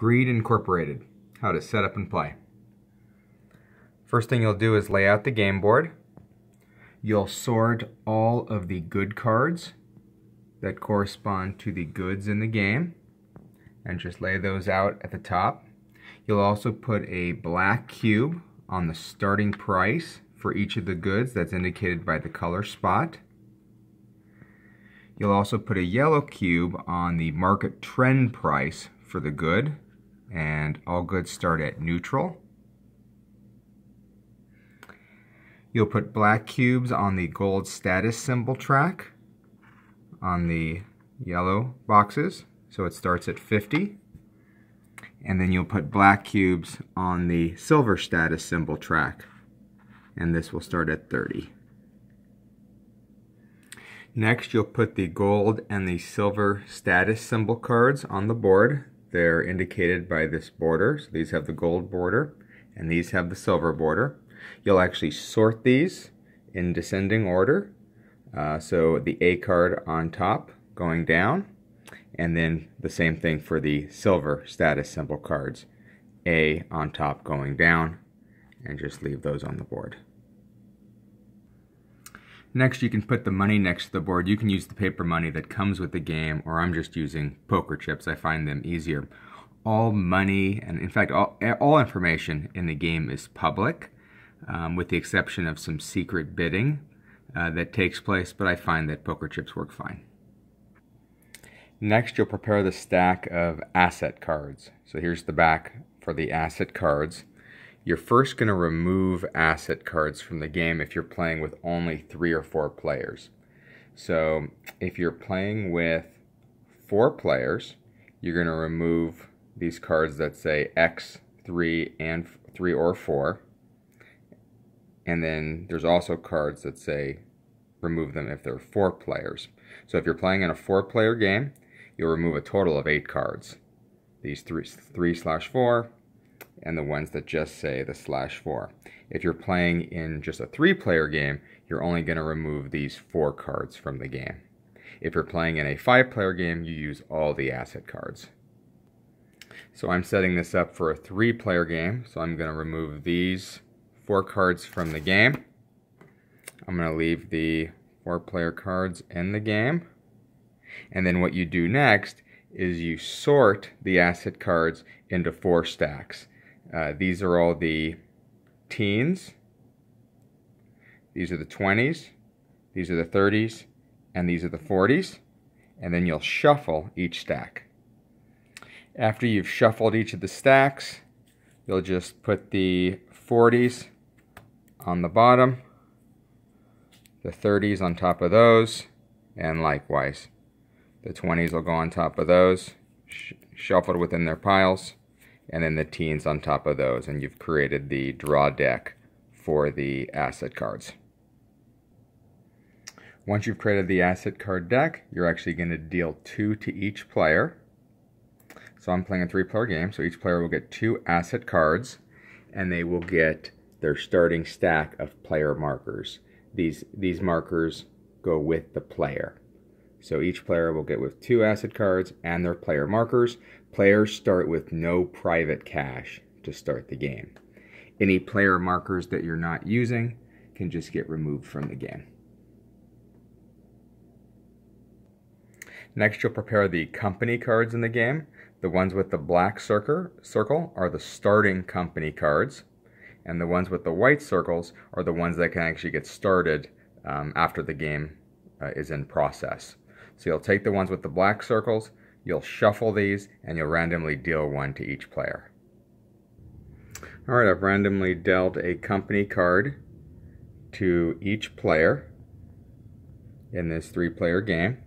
Greed Incorporated, how to set up and play. First thing you'll do is lay out the game board. You'll sort all of the good cards that correspond to the goods in the game and just lay those out at the top. You'll also put a black cube on the starting price for each of the goods that's indicated by the color spot. You'll also put a yellow cube on the market trend price for the good and all goods start at neutral. You'll put black cubes on the gold status symbol track on the yellow boxes, so it starts at 50. And then you'll put black cubes on the silver status symbol track, and this will start at 30. Next, you'll put the gold and the silver status symbol cards on the board. They're indicated by this border. So these have the gold border, and these have the silver border. You'll actually sort these in descending order. Uh, so the A card on top going down, and then the same thing for the silver status symbol cards. A on top going down, and just leave those on the board. Next, you can put the money next to the board. You can use the paper money that comes with the game, or I'm just using poker chips. I find them easier. All money, and in fact, all, all information in the game is public, um, with the exception of some secret bidding uh, that takes place, but I find that poker chips work fine. Next, you'll prepare the stack of asset cards. So here's the back for the asset cards you're first going to remove asset cards from the game if you're playing with only three or four players. So if you're playing with four players, you're going to remove these cards that say X, 3, and 3 or 4. And then there's also cards that say remove them if there are four players. So if you're playing in a four player game, you'll remove a total of eight cards. These three, three slash four, and the ones that just say the slash 4. If you're playing in just a three player game, you're only going to remove these four cards from the game. If you're playing in a five player game, you use all the asset cards. So I'm setting this up for a three player game, so I'm going to remove these four cards from the game. I'm going to leave the four player cards in the game. And then what you do next is you sort the asset cards into four stacks. Uh, these are all the teens. These are the 20s. These are the 30s. And these are the 40s. And then you'll shuffle each stack. After you've shuffled each of the stacks, you'll just put the 40s on the bottom, the 30s on top of those, and likewise. The 20s will go on top of those, sh shuffled within their piles and then the teens on top of those, and you've created the draw deck for the asset cards. Once you've created the asset card deck, you're actually going to deal two to each player. So I'm playing a three-player game, so each player will get two asset cards, and they will get their starting stack of player markers. These, these markers go with the player. So each player will get with two asset cards and their player markers. Players start with no private cash to start the game. Any player markers that you're not using can just get removed from the game. Next, you'll prepare the company cards in the game. The ones with the black circle are the starting company cards, and the ones with the white circles are the ones that can actually get started um, after the game uh, is in process. So you'll take the ones with the black circles, you'll shuffle these, and you'll randomly deal one to each player. Alright, I've randomly dealt a company card to each player in this three-player game.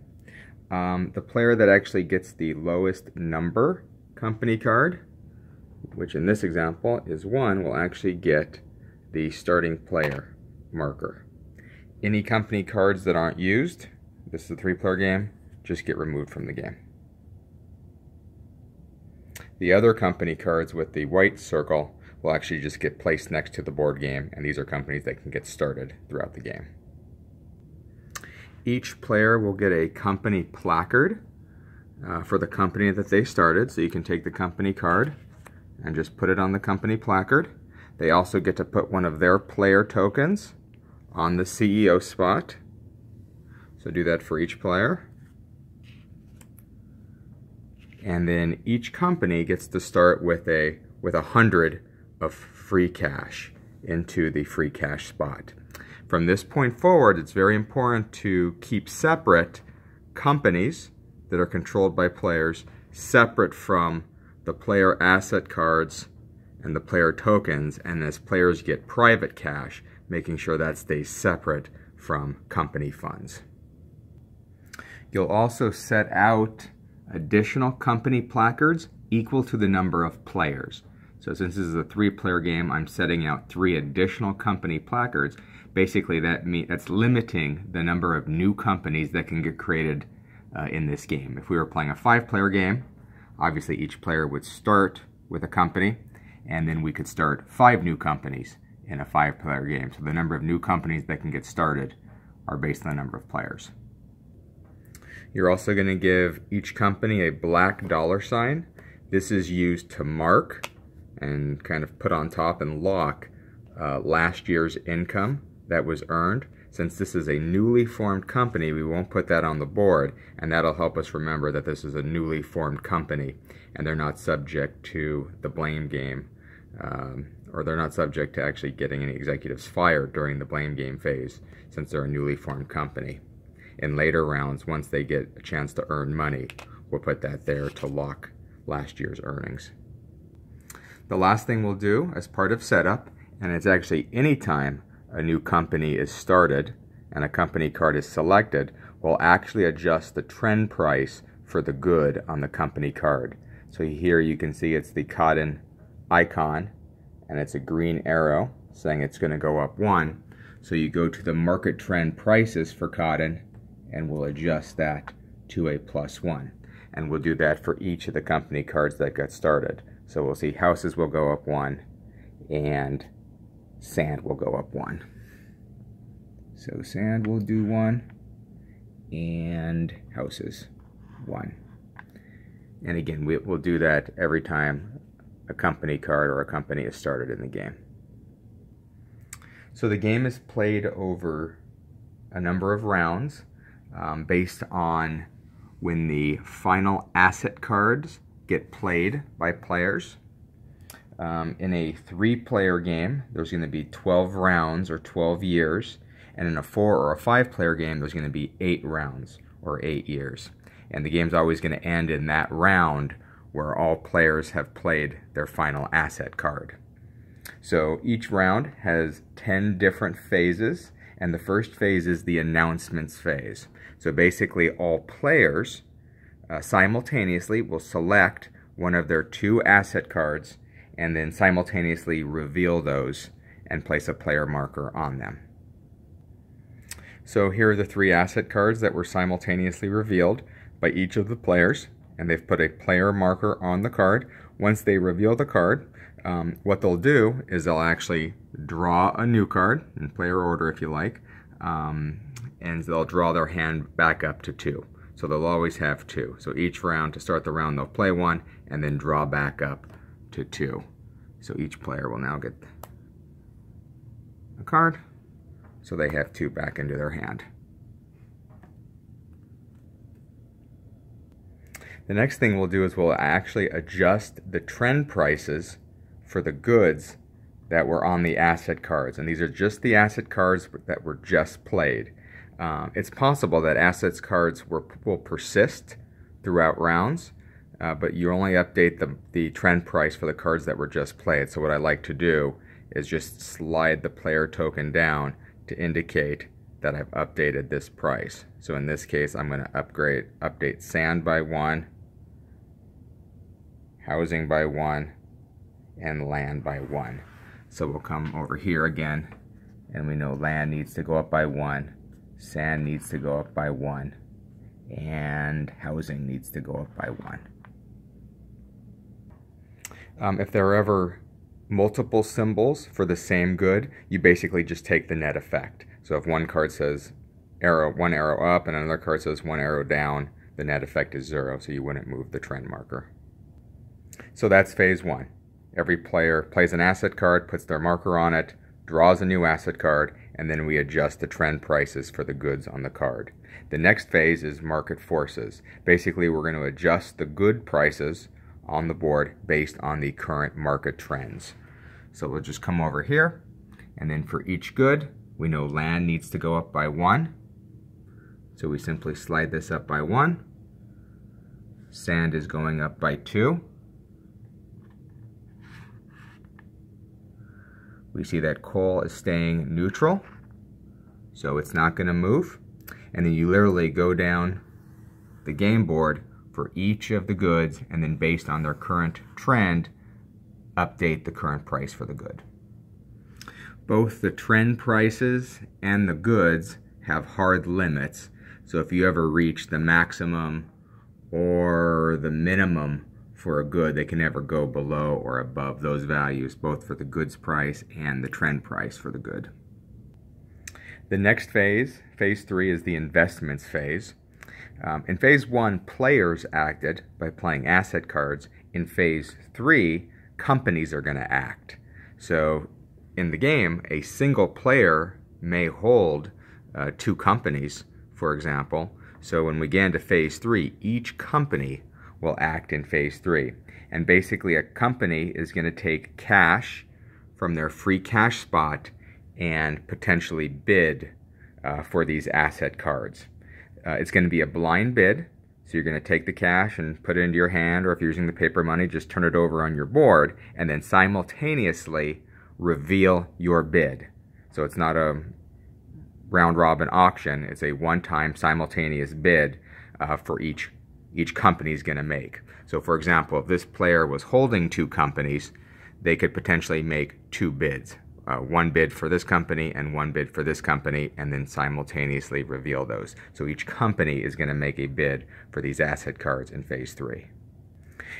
Um, the player that actually gets the lowest number company card, which in this example is 1, will actually get the starting player marker. Any company cards that aren't used this is a three player game, just get removed from the game. The other company cards with the white circle will actually just get placed next to the board game, and these are companies that can get started throughout the game. Each player will get a company placard. uh, for the company that they started. So you can take the company card and just put it on the company placard. They also get to put one of their player tokens on the CEO spot. So do that for each player. And then each company gets to start with a with a hundred of free cash into the free cash spot. From this point forward, it's very important to keep separate companies that are controlled by players separate from the player asset cards and the player tokens. And as players get private cash, making sure that stays separate from company funds. You'll also set out additional company placards equal to the number of players. So since this is a three-player game, I'm setting out three additional company placards. Basically, that mean, that's limiting the number of new companies that can get created uh, in this game. If we were playing a five-player game, obviously each player would start with a company, and then we could start five new companies in a five-player game. So the number of new companies that can get started are based on the number of players. You're also going to give each company a black dollar sign. This is used to mark and kind of put on top and lock uh, last year's income that was earned. Since this is a newly formed company, we won't put that on the board, and that'll help us remember that this is a newly formed company, and they're not subject to the blame game, um, or they're not subject to actually getting any executives fired during the blame game phase, since they're a newly formed company. In later rounds, once they get a chance to earn money, we'll put that there to lock last year's earnings. The last thing we'll do as part of setup, and it's actually anytime a new company is started and a company card is selected, we'll actually adjust the trend price for the good on the company card. So here you can see it's the cotton icon and it's a green arrow saying it's going to go up one. So you go to the market trend prices for cotton and we'll adjust that to a plus one. And we'll do that for each of the company cards that got started. So we'll see houses will go up one and sand will go up one. So sand will do one and houses one. And again, we, will do that every time a company card or a company is started in the game. So the game is played over a number of rounds um, based on when the final asset cards get played by players. Um, in a three-player game, there's going to be 12 rounds or 12 years, and in a four or a five-player game, there's going to be eight rounds or eight years. And the game's always going to end in that round where all players have played their final asset card. So each round has 10 different phases, and the first phase is the announcements phase. So basically all players uh, simultaneously will select one of their two asset cards and then simultaneously reveal those and place a player marker on them. So here are the three asset cards that were simultaneously revealed by each of the players and they've put a player marker on the card. Once they reveal the card, um, what they'll do is they'll actually draw a new card in player order if you like um, and they'll draw their hand back up to two. So they'll always have two. So each round, to start the round, they'll play one and then draw back up to two. So each player will now get a card. So they have two back into their hand. The next thing we'll do is we'll actually adjust the trend prices for the goods that were on the asset cards. And these are just the asset cards that were just played. Um, it's possible that assets cards were, will persist throughout rounds, uh, but you only update the, the trend price for the cards that were just played. So what I like to do is just slide the player token down to indicate that I've updated this price. So in this case, I'm going to upgrade, update sand by one, housing by one, and land by one. So we'll come over here again, and we know land needs to go up by one, Sand needs to go up by one. And housing needs to go up by one. Um, if there are ever multiple symbols for the same good, you basically just take the net effect. So if one card says arrow, one arrow up and another card says one arrow down, the net effect is zero, so you wouldn't move the trend marker. So that's phase one. Every player plays an asset card, puts their marker on it, draws a new asset card, and then we adjust the trend prices for the goods on the card. The next phase is market forces. Basically, we're going to adjust the good prices on the board based on the current market trends. So we'll just come over here, and then for each good, we know land needs to go up by one. So we simply slide this up by one. Sand is going up by two. We see that coal is staying neutral, so it's not going to move. And then you literally go down the game board for each of the goods, and then based on their current trend, update the current price for the good. Both the trend prices and the goods have hard limits. So if you ever reach the maximum or the minimum for a good, they can never go below or above those values, both for the goods price and the trend price for the good. The next phase, phase three, is the investments phase. Um, in phase one, players acted by playing asset cards. In phase three, companies are going to act. So in the game, a single player may hold uh, two companies, for example. So when we get into phase three, each company will act in phase three. And basically, a company is going to take cash from their free cash spot and potentially bid uh, for these asset cards. Uh, it's going to be a blind bid, so you're going to take the cash and put it into your hand, or if you're using the paper money, just turn it over on your board, and then simultaneously reveal your bid. So it's not a round robin auction, it's a one time simultaneous bid uh, for each each company is going to make. So, for example, if this player was holding two companies, they could potentially make two bids uh, one bid for this company and one bid for this company, and then simultaneously reveal those. So each company is going to make a bid for these asset cards in phase three.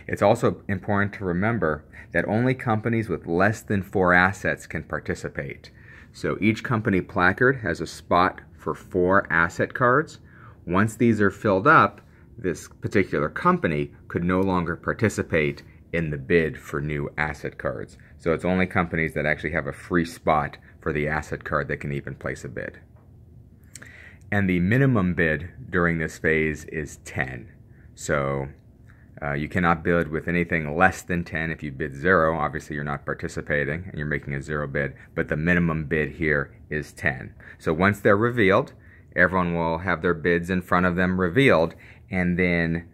It's also important to remember that only companies with less than four assets can participate. So each company placard has a spot for four asset cards. Once these are filled up, this particular company could no longer participate in the bid for new asset cards. So it's only companies that actually have a free spot for the asset card that can even place a bid. And the minimum bid during this phase is 10. So uh, you cannot bid with anything less than 10. If you bid zero, obviously you're not participating and you're making a zero bid, but the minimum bid here is 10. So once they're revealed, everyone will have their bids in front of them revealed, and then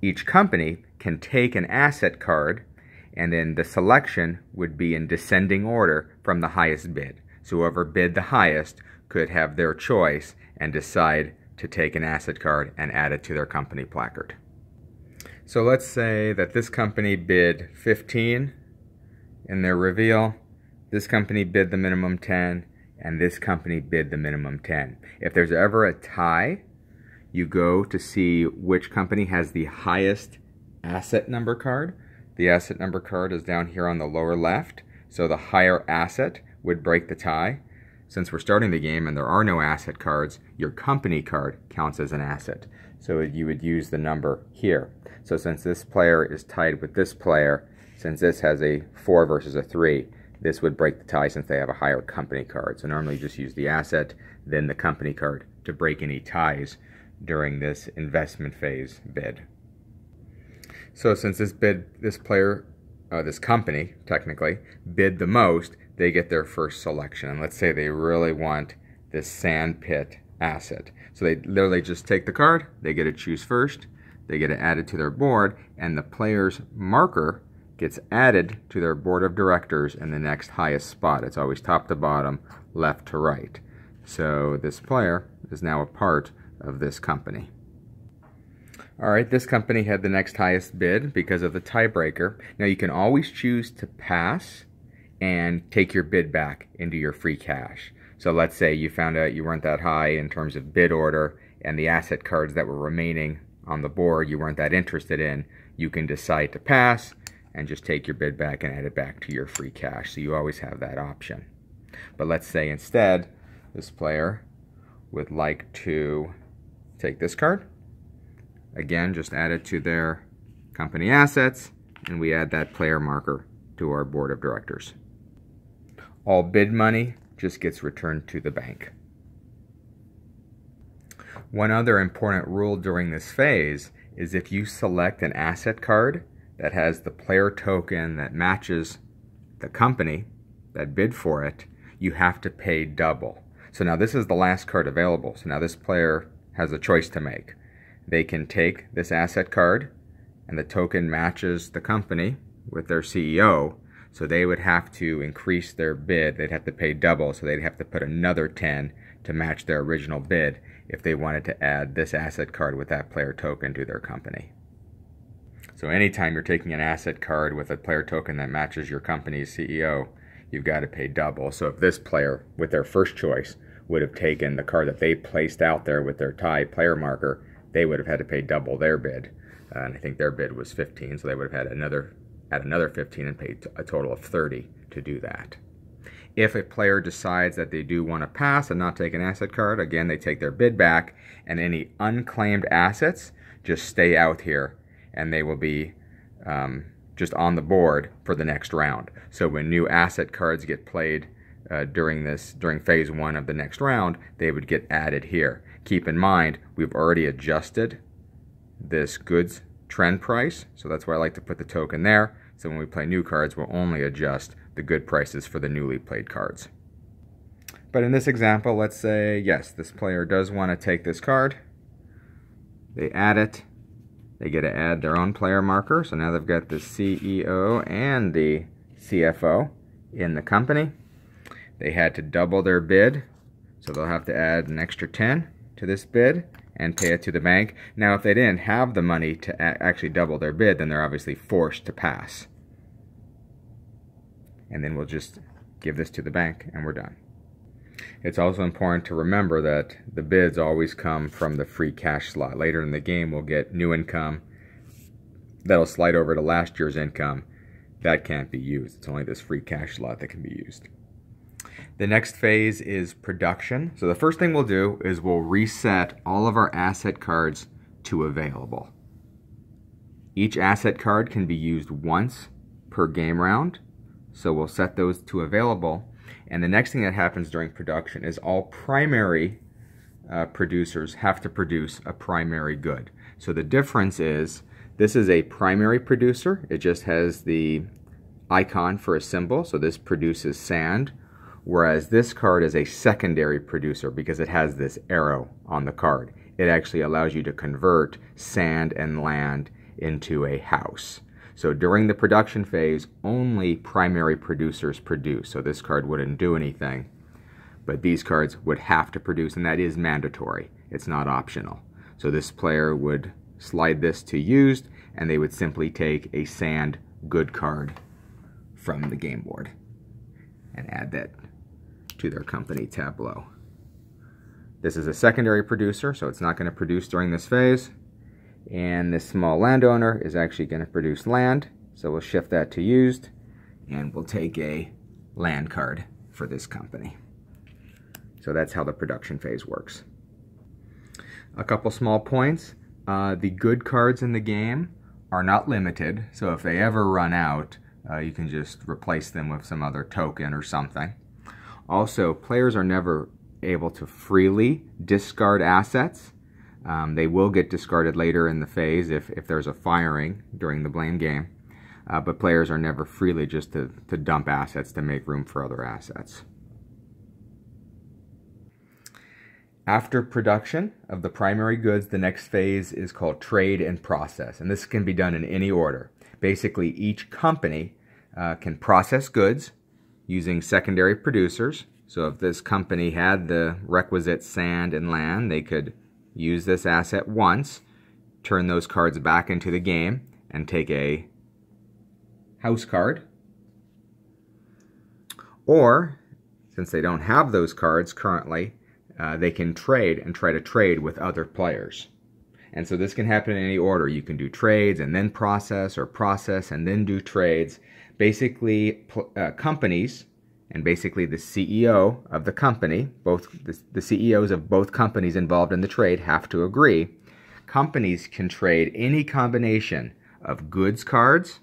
each company can take an asset card and then the selection would be in descending order from the highest bid. So whoever bid the highest could have their choice and decide to take an asset card and add it to their company placard. So let's say that this company bid 15 in their reveal, this company bid the minimum 10, and this company bid the minimum 10. If there's ever a tie you go to see which company has the highest asset number card. The asset number card is down here on the lower left, so the higher asset would break the tie. Since we're starting the game and there are no asset cards, your company card counts as an asset. So you would use the number here. So since this player is tied with this player, since this has a 4 versus a 3, this would break the tie since they have a higher company card. So normally you just use the asset, then the company card to break any ties during this investment phase bid. So since this bid, this player, uh, this company technically bid the most, they get their first selection. And let's say they really want this sand pit asset. So they literally just take the card, they get to choose first, they get it added to their board, and the player's marker gets added to their board of directors in the next highest spot. It's always top to bottom, left to right. So this player is now a part of this company. All right, this company had the next highest bid because of the tiebreaker. Now you can always choose to pass and take your bid back into your free cash. So let's say you found out you weren't that high in terms of bid order and the asset cards that were remaining on the board you weren't that interested in. You can decide to pass and just take your bid back and add it back to your free cash. So you always have that option. But let's say instead this player would like to take this card, again, just add it to their company assets, and we add that player marker to our board of directors. All bid money just gets returned to the bank. One other important rule during this phase is if you select an asset card that has the player token that matches the company that bid for it, you have to pay double. So now this is the last card available. So now this player has a choice to make. They can take this asset card and the token matches the company with their CEO. So they would have to increase their bid. They'd have to pay double. So they'd have to put another 10 to match their original bid if they wanted to add this asset card with that player token to their company. So anytime you're taking an asset card with a player token that matches your company's CEO, you've got to pay double. So if this player, with their first choice, would have taken the card that they placed out there with their tie player marker, they would have had to pay double their bid. Uh, and I think their bid was 15, so they would have had another at another 15 and paid a total of 30 to do that. If a player decides that they do want to pass and not take an asset card, again, they take their bid back, and any unclaimed assets just stay out here, and they will be um, just on the board for the next round. So when new asset cards get played uh, during this during phase one of the next round, they would get added here. Keep in mind, we've already adjusted this goods trend price, so that's why I like to put the token there. So when we play new cards, we'll only adjust the good prices for the newly played cards. But in this example, let's say, yes, this player does want to take this card. They add it. They get to add their own player marker. So now they've got the CEO and the CFO in the company. They had to double their bid. So they'll have to add an extra 10 to this bid and pay it to the bank. Now, if they didn't have the money to actually double their bid, then they're obviously forced to pass and then we'll just give this to the bank and we're done. It's also important to remember that the bids always come from the free cash slot. Later in the game, we'll get new income that'll slide over to last year's income. That can't be used. It's only this free cash slot that can be used. The next phase is production. So the first thing we'll do is we'll reset all of our asset cards to available. Each asset card can be used once per game round so we'll set those to available. And the next thing that happens during production is all primary uh, producers have to produce a primary good. So the difference is this is a primary producer. It just has the icon for a symbol. So this produces sand. Whereas this card is a secondary producer because it has this arrow on the card. It actually allows you to convert sand and land into a house. So during the production phase, only primary producers produce. So this card wouldn't do anything. But these cards would have to produce, and that is mandatory. It's not optional. So this player would slide this to used, and they would simply take a sand good card from the game board and add that to their company tableau. This is a secondary producer, so it's not going to produce during this phase. And this small landowner is actually going to produce land. So we'll shift that to used. And we'll take a land card for this company. So that's how the production phase works. A couple small points. Uh, the good cards in the game are not limited. So if they ever run out, uh, you can just replace them with some other token or something. Also, players are never able to freely discard assets. Um, they will get discarded later in the phase if, if there's a firing during the blame game. Uh, but players are never freely just to, to dump assets to make room for other assets. After production of the primary goods, the next phase is called trade and process. And this can be done in any order. Basically, each company uh, can process goods using secondary producers. So if this company had the requisite sand and land, they could use this asset once, turn those cards back into the game, and take a house card. Or, since they don't have those cards currently, uh, they can trade and try to trade with other players. And so this can happen in any order. You can do trades and then process, or process and then do trades. Basically, uh, companies and basically the CEO of the company, both the, the, CEOs of both companies involved in the trade have to agree. companies can trade any combination of goods cards,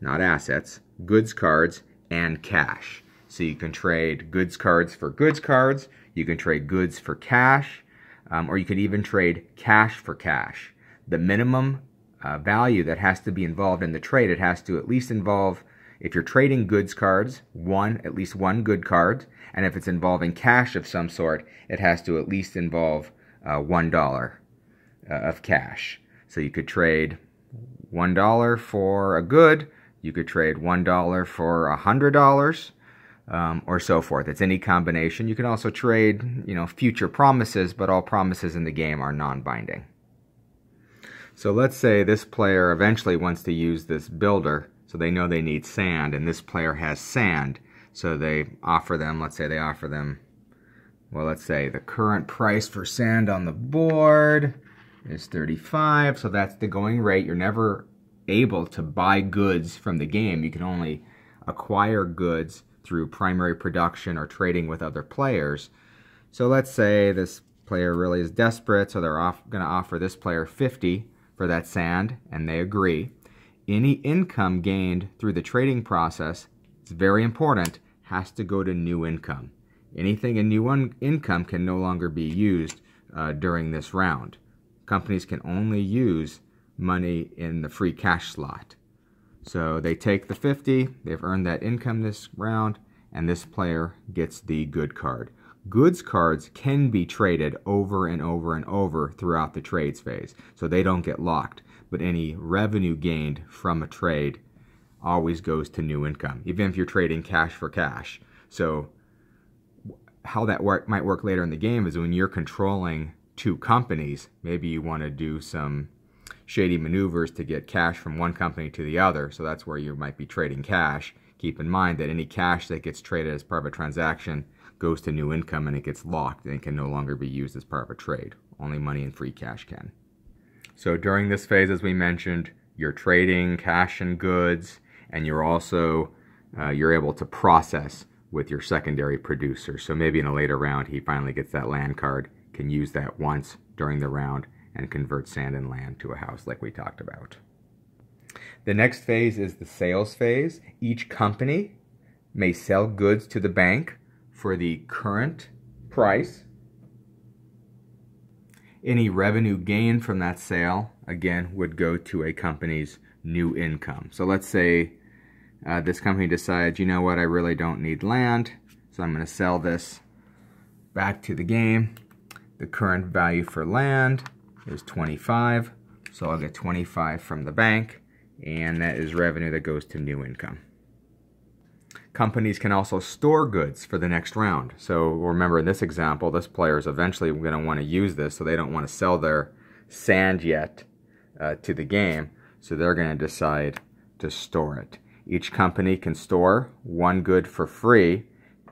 not assets, goods cards, and cash. So you can trade goods cards for goods cards, you can trade goods for cash, um, or you could even trade cash for cash. The minimum uh, value that has to be involved in the trade, it has to at least involve, if you're trading goods cards, one, at least one good card, and if it's involving cash of some sort, it has to at least involve uh, $1 uh, of cash. So you could trade $1 for a good, you could trade $1 for $100, um, or so forth. It's any combination. You can also trade, you know, future promises, but all promises in the game are non-binding. So let's say this player eventually wants to use this builder, so they know they need sand, and this player has sand. So they offer them, let's say they offer them, well, let's say the current price for sand on the board is 35, so that's the going rate. You're never able to buy goods from the game. You can only acquire goods through primary production or trading with other players. So let's say this player really is desperate, so they're going to offer this player 50 for that sand, and they agree. Any income gained through the trading process, it's very important, has to go to new income. Anything in new income can no longer be used uh, during this round. Companies can only use money in the free cash slot. So they take the 50, they've earned that income this round, and this player gets the good card. Goods cards can be traded over and over and over throughout the trades phase, so they don't get locked. But any revenue gained from a trade always goes to new income, even if you're trading cash for cash. So how that work, might work later in the game is when you're controlling two companies, maybe you want to do some shady maneuvers to get cash from one company to the other. So that's where you might be trading cash. Keep in mind that any cash that gets traded as part of a transaction goes to new income and it gets locked and can no longer be used as part of a trade. Only money and free cash can. So during this phase, as we mentioned, you're trading cash and goods, and you're also uh, you're able to process with your secondary producer. So maybe in a later round, he finally gets that land card, can use that once during the round, and convert sand and land to a house like we talked about. The next phase is the sales phase. Each company may sell goods to the bank for the current price. Any revenue gained from that sale, again, would go to a company's new income. So let's say uh, this company decides, you know what, I really don't need land, so I'm going to sell this back to the game. The current value for land is 25. So I'll get 25 from the bank, and that is revenue that goes to new income. Companies can also store goods for the next round. So remember in this example, this player is eventually going to want to use this, so they don't want to sell their sand yet uh, to the game. So they're going to decide to store it. Each company can store one good for free,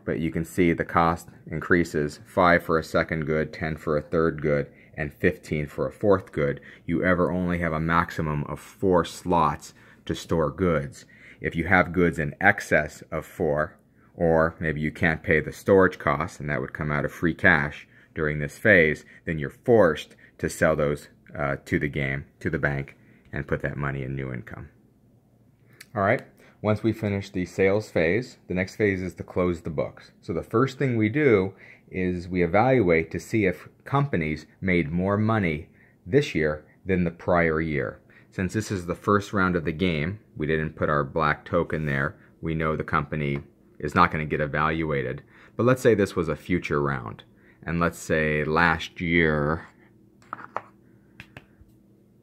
but you can see the cost increases 5 for a second good, 10 for a third good, and 15 for a fourth good, you ever only have a maximum of four slots to store goods. If you have goods in excess of four, or maybe you can't pay the storage costs, and that would come out of free cash during this phase, then you're forced to sell those uh, to the game, to the bank, and put that money in new income. All right, once we finish the sales phase, the next phase is to close the books. So the first thing we do is we evaluate to see if companies made more money this year than the prior year. Since this is the first round of the game, we didn't put our black token there. We know the company is not going to get evaluated. But let's say this was a future round. And let's say last year,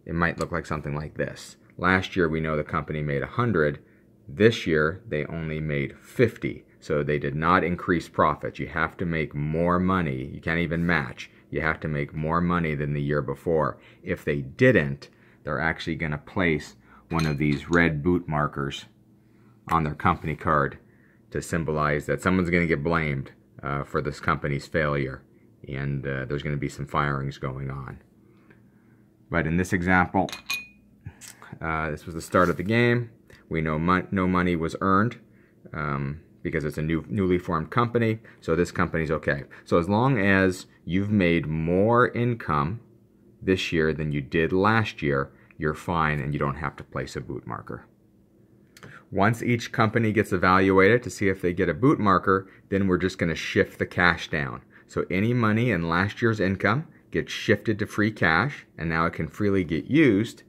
it might look like something like this. Last year, we know the company made 100. This year, they only made 50. So they did not increase profits. You have to make more money. You can't even match. You have to make more money than the year before. If they didn't, they're actually going to place one of these red boot markers on their company card to symbolize that someone's going to get blamed uh, for this company's failure. And uh, there's going to be some firings going on. But in this example, uh, this was the start of the game. We know mo no money was earned. Um, because it's a new newly formed company. So this company's okay. So as long as you've made more income this year than you did last year, you're fine and you don't have to place a boot marker. Once each company gets evaluated to see if they get a boot marker, then we're just going to shift the cash down. So any money in last year's income gets shifted to free cash, and now it can freely get used.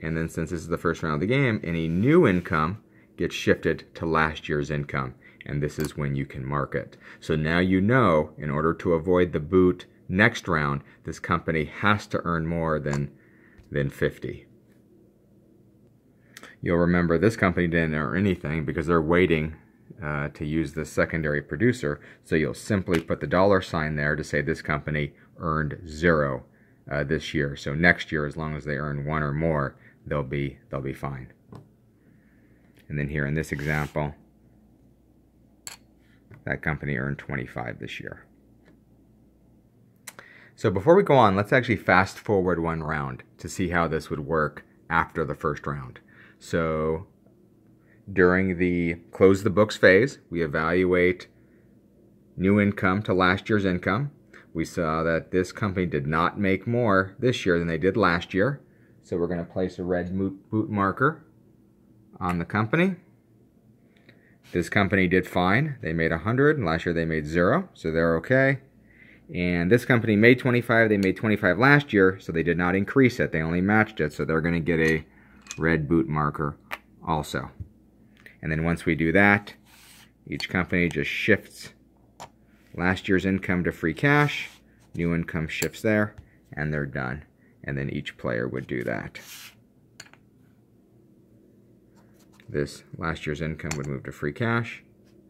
And then since this is the first round of the game, any new income gets shifted to last year's income. And this is when you can mark it. So now you know, in order to avoid the boot next round, this company has to earn more than, than 50. You'll remember this company didn't earn anything because they're waiting uh, to use the secondary producer. So you'll simply put the dollar sign there to say this company earned zero uh, this year. So next year, as long as they earn one or more, they'll be they'll be fine. And then here in this example, that company earned 25 this year. So before we go on, let's actually fast forward one round to see how this would work after the first round. So during the close the books phase, we evaluate new income to last year's income. We saw that this company did not make more this year than they did last year. So we're going to place a red boot marker on the company. This company did fine. They made 100. Last year they made 0, so they're okay. And this company made 25. They made 25 last year, so they did not increase it. They only matched it, so they're going to get a red boot marker also. And then once we do that, each company just shifts last year's income to free cash, new income shifts there, and they're done. And then each player would do that. This last year's income would move to free cash,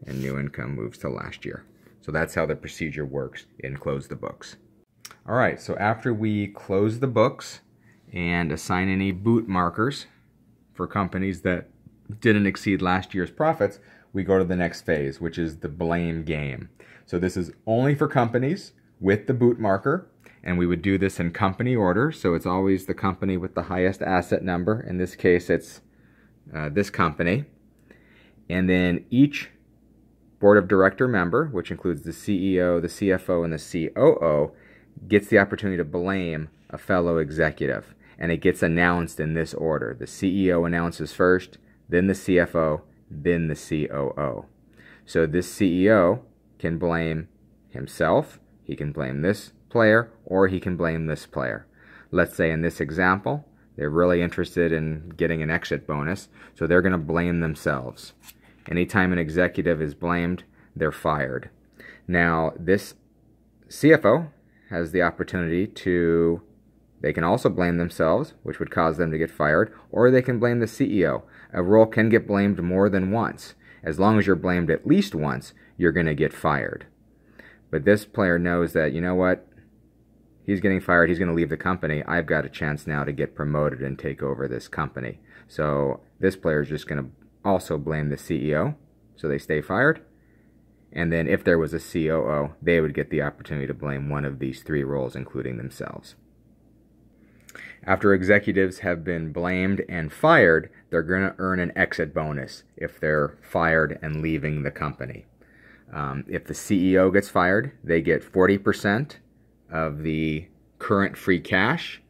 and new income moves to last year. So that's how the procedure works in Close the Books. All right, so after we close the books and assign any boot markers for companies that didn't exceed last year's profits, we go to the next phase, which is the blame game. So this is only for companies with the boot marker, and we would do this in company order. So it's always the company with the highest asset number. In this case, it's uh, this company. And then each board of director member, which includes the CEO, the CFO, and the COO, gets the opportunity to blame a fellow executive and it gets announced in this order. The CEO announces first, then the CFO, then the COO. So this CEO can blame himself, he can blame this player, or he can blame this player. Let's say in this example, they're really interested in getting an exit bonus, so they're going to blame themselves. Anytime an executive is blamed, they're fired. Now, this CFO has the opportunity to they can also blame themselves, which would cause them to get fired, or they can blame the CEO. A role can get blamed more than once. As long as you're blamed at least once, you're going to get fired. But this player knows that, you know what? He's getting fired. He's going to leave the company. I've got a chance now to get promoted and take over this company. So this player is just going to also blame the CEO, so they stay fired. And then if there was a COO, they would get the opportunity to blame one of these three roles, including themselves. After executives have been blamed and fired, they're going to earn an exit bonus if they're fired and leaving the company. Um, if the CEO gets fired, they get 40% of the current free cash.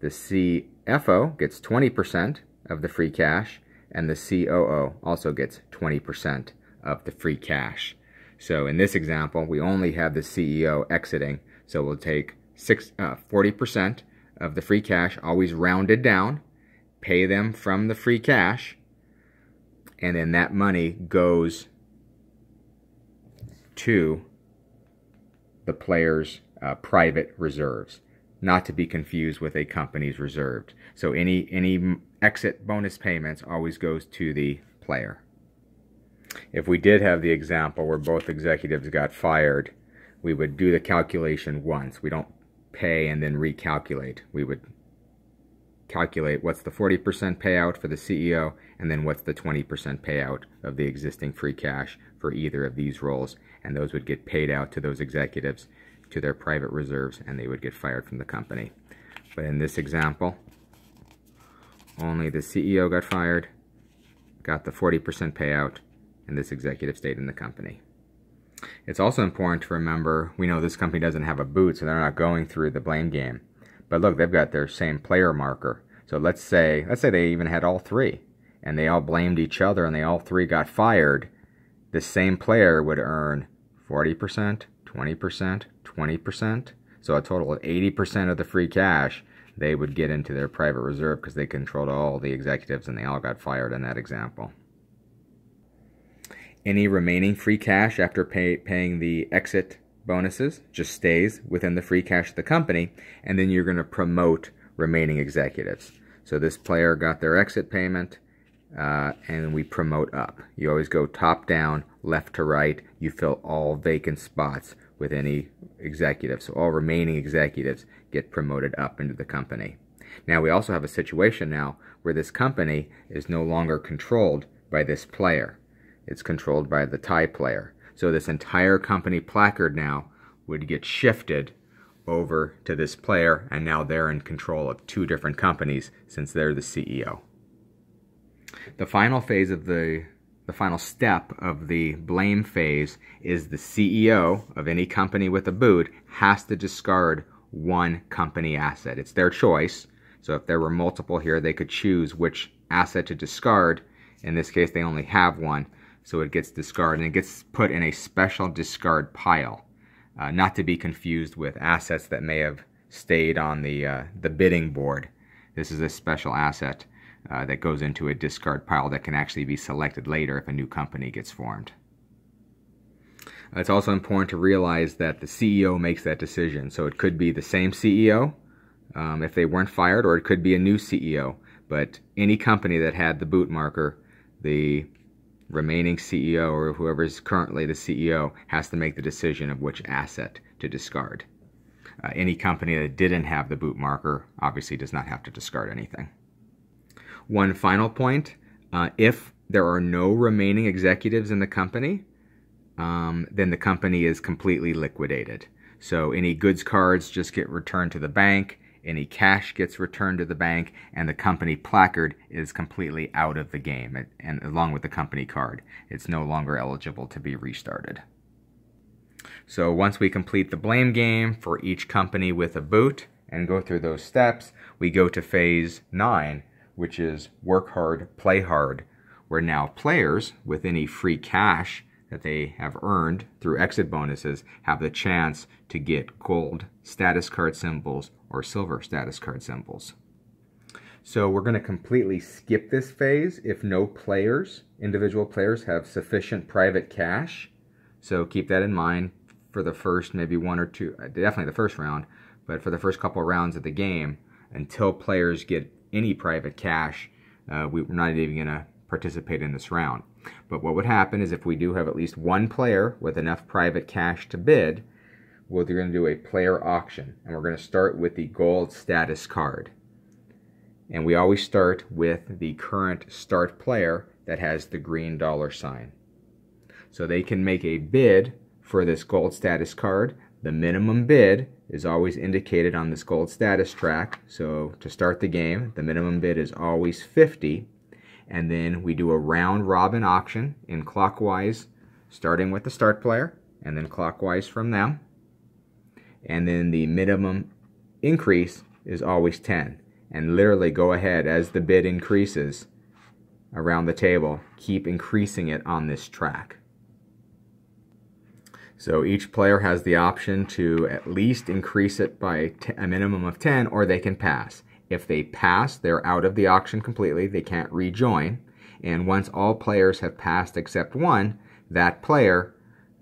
The CFO gets 20% of the free cash, and the COO also gets 20% of the free cash. So in this example, we only have the CEO exiting, so we'll take uh, 40% of the free cash, always rounded down, pay them from the free cash, and then that money goes to the player's uh, private reserves, not to be confused with a company's reserves. So any any exit bonus payments always goes to the player. If we did have the example where both executives got fired, we would do the calculation once. We don't pay and then recalculate. We would calculate what's the 40% payout for the CEO and then what's the 20% payout of the existing free cash for either of these roles and those would get paid out to those executives to their private reserves and they would get fired from the company. But in this example, only the CEO got fired, got the 40% payout, and this executive stayed in the company. It's also important to remember, we know this company doesn't have a boot, so they're not going through the blame game. But look, they've got their same player marker. So let's say, let's say they even had all three and they all blamed each other and they all three got fired. The same player would earn 40%, 20%, 20%. So a total of 80% of the free cash they would get into their private reserve because they controlled all the executives and they all got fired in that example. Any remaining free cash after pay, paying the exit bonuses just stays within the free cash of the company, and then you're going to promote remaining executives. So this player got their exit payment, uh, and we promote up. You always go top down, left to right. You fill all vacant spots with any executive. So all remaining executives get promoted up into the company. Now we also have a situation now where this company is no longer controlled by this player. It's controlled by the tie player. So this entire company placard now would get shifted over to this player and now they're in control of two different companies since they're the CEO. The final phase of the the final step of the blame phase is the CEO of any company with a boot has to discard one company asset. It's their choice. So if there were multiple here, they could choose which asset to discard. In this case, they only have one. So it gets discarded and it gets put in a special discard pile. Uh, not to be confused with assets that may have stayed on the, uh, the bidding board. This is a special asset uh, that goes into a discard pile that can actually be selected later if a new company gets formed. It's also important to realize that the CEO makes that decision. So it could be the same CEO um, if they weren't fired, or it could be a new CEO. But any company that had the boot marker, the remaining CEO or whoever is currently the CEO has to make the decision of which asset to discard. Uh, any company that didn't have the boot marker obviously does not have to discard anything. One final point uh, if there are no remaining executives in the company, um, then the company is completely liquidated. So any goods cards just get returned to the bank, any cash gets returned to the bank, and the company placard is completely out of the game, and, and along with the company card. It's no longer eligible to be restarted. So once we complete the blame game for each company with a boot and go through those steps, we go to phase 9, which is work hard, play hard, where now players with any free cash that they have earned through exit bonuses have the chance to get gold status card symbols or silver status card symbols. So we're going to completely skip this phase if no players, individual players, have sufficient private cash. So keep that in mind for the first maybe one or two, uh, definitely the first round, but for the first couple of rounds of the game until players get any private cash, uh, we, are not even going to participate in this round. But what would happen is if we do have at least one player with enough private cash to bid, we're going to do a player auction. And we're going to start with the gold status card. And we always start with the current start player that has the green dollar sign. So they can make a bid for this gold status card. The minimum bid is always indicated on this gold status track. So to start the game, the minimum bid is always 50. And then we do a round robin auction in clockwise, starting with the start player, and then clockwise from them. And then the minimum increase is always 10. And literally go ahead as the bid increases around the table, keep increasing it on this track. So each player has the option to at least increase it by a minimum of 10 or they can pass. If they pass, they're out of the auction completely. They can't rejoin. And once all players have passed except one, that player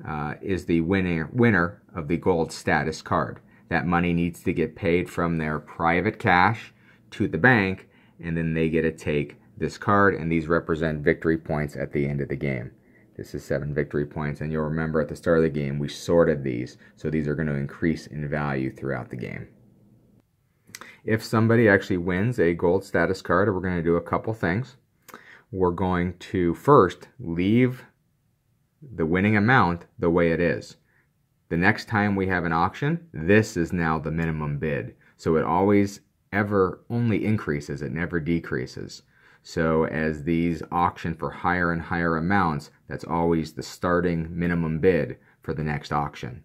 uh, is the winner, winner of the gold status card. That money needs to get paid from their private cash to the bank, and then they get to take this card, and these represent victory points at the end of the game. This is seven victory points, and you'll remember at the start of the game we sorted these, so these are going to increase in value throughout the game. If somebody actually wins a gold status card, we're going to do a couple things. We're going to first leave the winning amount the way it is. The next time we have an auction, this is now the minimum bid. So it always ever only increases, it never decreases. So as these auction for higher and higher amounts, that's always the starting minimum bid for the next auction.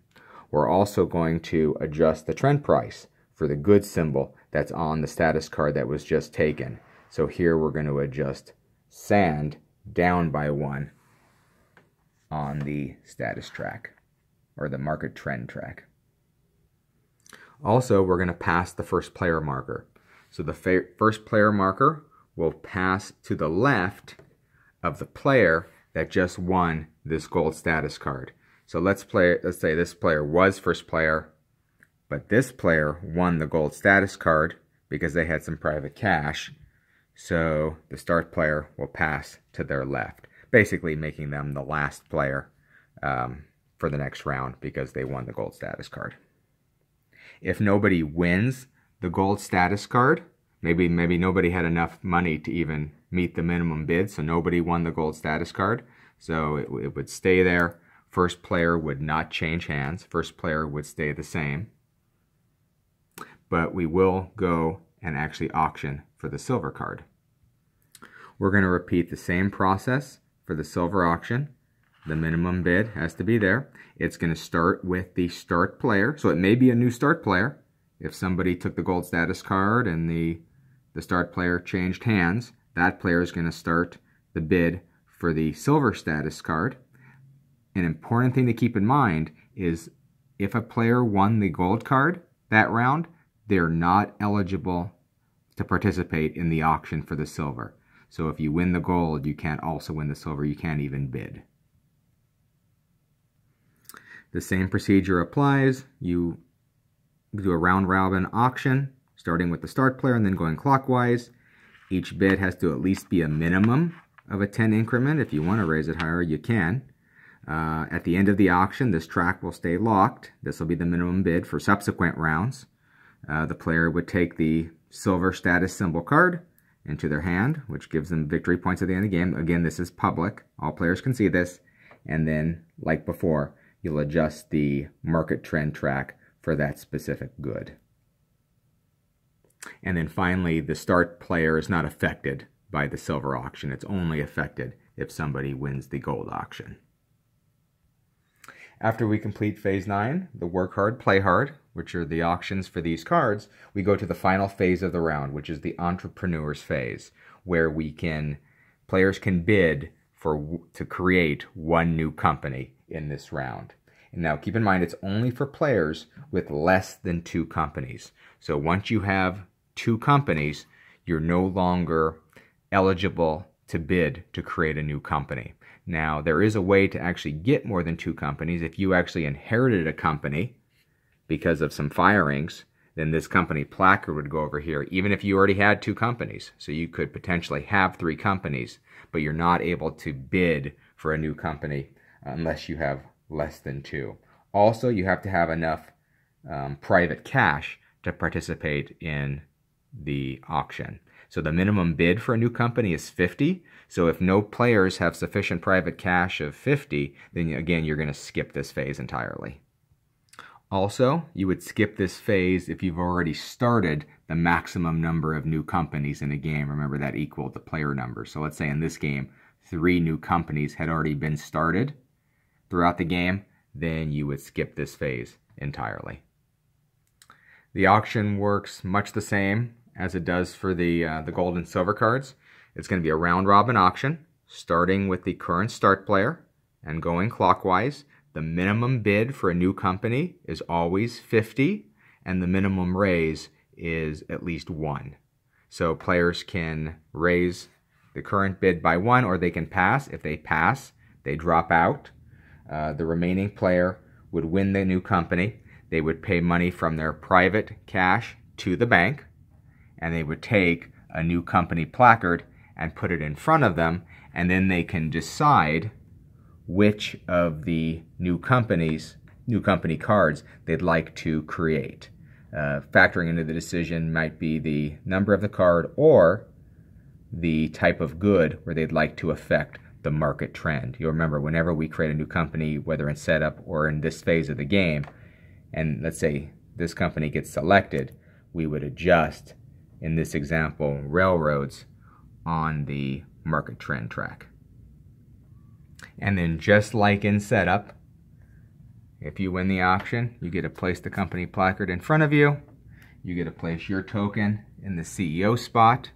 We're also going to adjust the trend price for the good symbol that's on the status card that was just taken. So here we're going to adjust sand down by one on the status track or the market trend track. Also, we're going to pass the first player marker. So the first player marker will pass to the left of the player that just won this gold status card. So let's play let's say this player was first player, but this player won the gold status card because they had some private cash. So the start player will pass to their left, basically making them the last player um, for the next round because they won the gold status card. If nobody wins the gold status card, maybe maybe nobody had enough money to even meet the minimum bid, so nobody won the gold status card. So it, it would stay there. First player would not change hands. First player would stay the same. But we will go and actually auction for the silver card. We're going to repeat the same process for the silver auction. The minimum bid has to be there. It's going to start with the start player. So it may be a new start player. If somebody took the gold status card and the, the start player changed hands, that player is going to start the bid for the silver status card. An important thing to keep in mind is if a player won the gold card that round, they're not eligible to participate in the auction for the silver. So if you win the gold, you can't also win the silver. You can't even bid. The same procedure applies. You do a round robin auction, starting with the start player and then going clockwise. Each bid has to at least be a minimum of a 10 increment. If you want to raise it higher, you can. Uh, at the end of the auction, this track will stay locked. This will be the minimum bid for subsequent rounds. Uh, the player would take the silver status symbol card into their hand, which gives them victory points at the end of the game. Again, this is public. All players can see this. And then, like before, you'll adjust the market trend track for that specific good. And then finally, the start player is not affected by the silver auction. It's only affected if somebody wins the gold auction. After we complete phase 9, the work hard, play hard, which are the auctions for these cards, we go to the final phase of the round, which is the entrepreneurs phase, where we can players can bid for to create one new company in this round. And now keep in mind it's only for players with less than two companies. So once you have two companies, you're no longer eligible to bid to create a new company. Now, there is a way to actually get more than two companies. If you actually inherited a company because of some firings, then this company placard would go over here, even if you already had two companies. So you could potentially have three companies, but you're not able to bid for a new company unless you have less than two. Also, you have to have enough um, private cash to participate in the auction. So the minimum bid for a new company is 50. So if no players have sufficient private cash of 50, then again, you're going to skip this phase entirely. Also, you would skip this phase if you've already started the maximum number of new companies in a game. Remember that equaled the player number. So let's say in this game, three new companies had already been started throughout the game, then you would skip this phase entirely. The auction works much the same as it does for the, uh, the gold and silver cards. It's going to be a round robin auction, starting with the current start player and going clockwise. The minimum bid for a new company is always 50, and the minimum raise is at least one. So players can raise the current bid by one, or they can pass. If they pass, they drop out. Uh, the remaining player would win the new company. They would pay money from their private cash to the bank and they would take a new company placard and put it in front of them, and then they can decide which of the new companies, new company cards they'd like to create. Uh, factoring into the decision might be the number of the card or the type of good where they'd like to affect the market trend. You'll remember whenever we create a new company, whether in setup or in this phase of the game, and let's say this company gets selected, we would adjust in this example, railroads on the market trend track. And then just like in setup, if you win the auction, you get to place the company placard in front of you. you get to place your token in the CEO spot.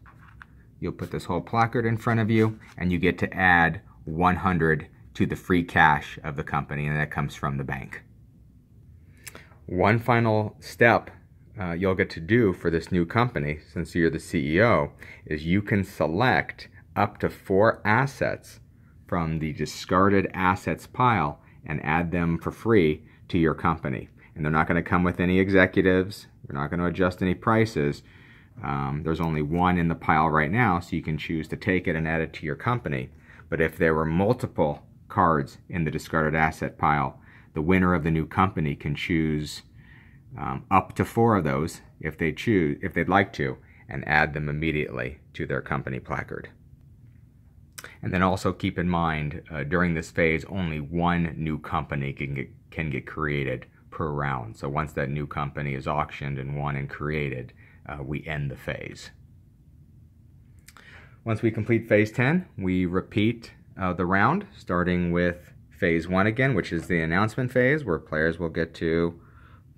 You'll put this whole placard in front of you, and you get to add 100 to the free cash of the company, and that comes from the bank. One final step uh, you'll get to do for this new company, since you're the CEO, is you can select up to four assets from the discarded assets pile and add them for free to your company. And they're not going to come with any executives. You're not going to adjust any prices. Um, there's only one in the pile right now, so you can choose to take it and add it to your company. But if there were multiple cards in the discarded asset pile, the winner of the new company can choose um, up to four of those if they choose, if they'd like to, and add them immediately to their company placard. And then also keep in mind, uh, during this phase, only one new company can get, can get created per round. So once that new company is auctioned and won and created, uh, we end the phase. Once we complete phase 10, we repeat uh, the round, starting with phase 1 again, which is the announcement phase, where players will get to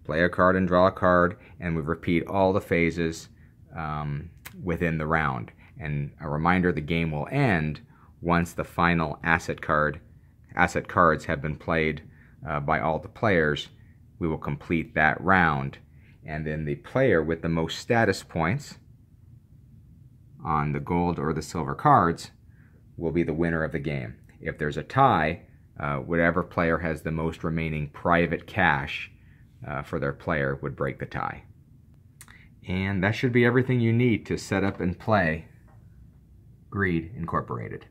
play a card and draw a card, and we repeat all the phases um, within the round. And a reminder, the game will end once the final asset card asset cards have been played uh, by all the players. We will complete that round, and then the player with the most status points on the gold or the silver cards will be the winner of the game. If there's a tie, uh, whatever player has the most remaining private cash uh, for their player would break the tie. And that should be everything you need to set up and play Greed Incorporated.